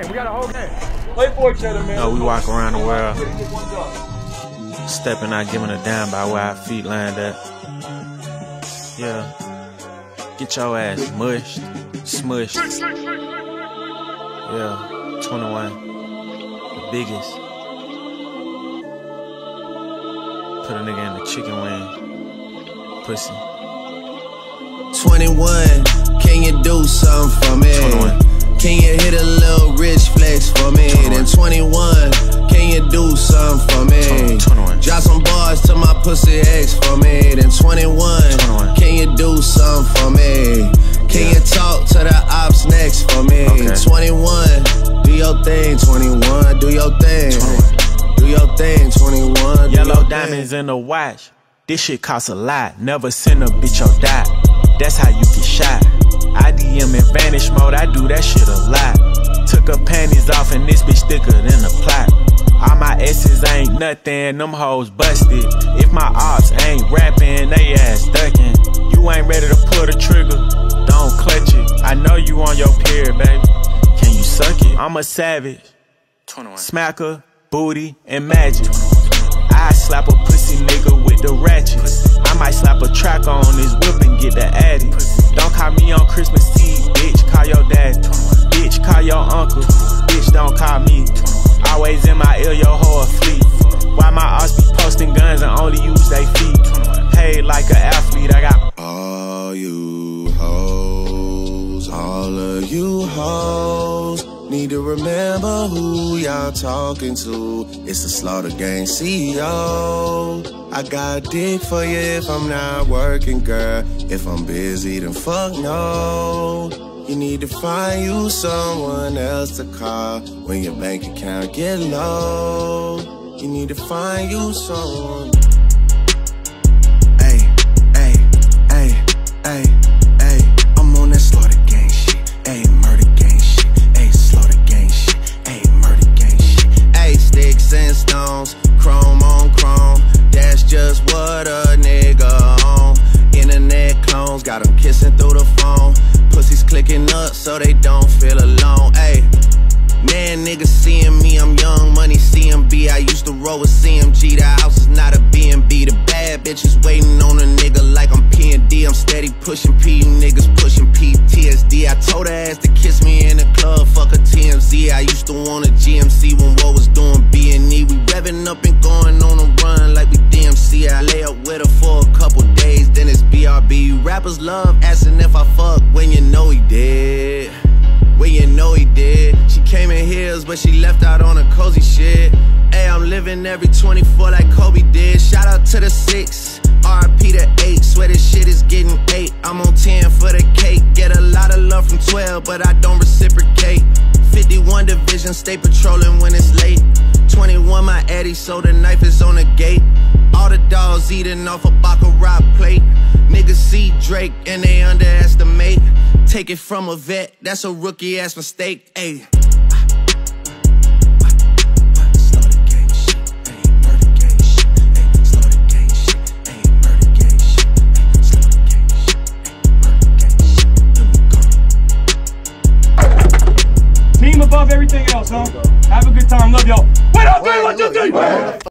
We got a whole game. Play for each other, man. No, we walk around the world, stepping out, giving a damn by where our feet land at. Yeah. Get your ass mushed, smushed. Yeah, 21. The biggest. Put a nigga in the chicken wing. Pussy. 21, can you do something for me? 21. 21. Can you do something for me? 21. Drop some bars to my pussy ex for me. Then 21, 21. can you do something for me? Can Yeah. you talk to the ops next for me? Okay. 21, do your thing, 21, do your thing. 21. Do your thing, 21. do Yellow diamonds thing. in the watch. This shit costs a lot. Never send a bitch or die. That's how you get shot. I DM in vanish mode. I do that shit a lot. Took her panties off and this bitch thicker than a plot. All my S's ain't nothing. Them hoes busted. If my ops ain't rapping, they ass ducking. You ain't ready to pull the trigger. Don't clutch it. I know you on your period, baby. Can you suck it? I'm a savage. 21. Smacker, booty, and magic. I slap a pussy nigga with the ratchet. I might slap a track on his whip and get the addy. Don't call me on Christmas your uncle. Bitch, don't call me. Always in my ear, your whole fleet. Why my ass be posting guns and only use they feet? Paid like an athlete, I got All you hoes, all of you hoes, need to remember who y'all talking to. It's the Slaughter Gang CEO. I got dick for you if I'm not working, girl. If I'm busy, then fuck no. You need to find you someone else to call when your bank account get low. You need to find you someone. Ay, ay, ay, ay, ay. I'm on that slaughter gang shit. Ay, murder gang shit. Ay, slaughter gang shit. Ay, murder gang shit. Ay, sticks and stones, Pussies up so they don't feel alone. Ay. Man, niggas seeing me, I'm young money CMB. I used to roll with CMG. The house is not a BNB. The bad bitches waiting on a nigga like I'm P&D. I'm steady pushing P, niggas pushing PTSD. I told her ass to kiss me in the club, fuck a TMZ. I used to want a GMC when what was doing B&E. We revving up and going on a run like we DMC. I lay up with her for a couple days, then it's BRB. Rappers love asking came in heels, but she left out on a cozy shit. Hey, I'm living every 24 like Kobe did. Shout out to the six, RP to eight. Swear this shit is getting eight. I'm on 10 for the cake. Get a lot of love from 12, but I don't reciprocate. 51 division, stay patrolling when it's late. 21, my Eddie, so the knife is on the gate. All the dogs eating off a Baccarat plate. Niggas see Drake and they underestimate. Take it from a vet, that's a rookie ass mistake. Ayy. everything else, huh? Have a good time. Love y'all. Wait, I'll do it.